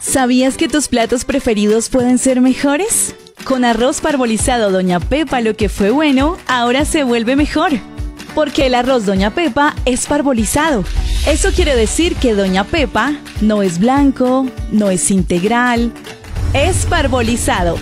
¿Sabías que tus platos preferidos pueden ser mejores? Con arroz parbolizado Doña Pepa lo que fue bueno, ahora se vuelve mejor. Porque el arroz Doña Pepa es parbolizado. Eso quiere decir que Doña Pepa no es blanco, no es integral, es parbolizado.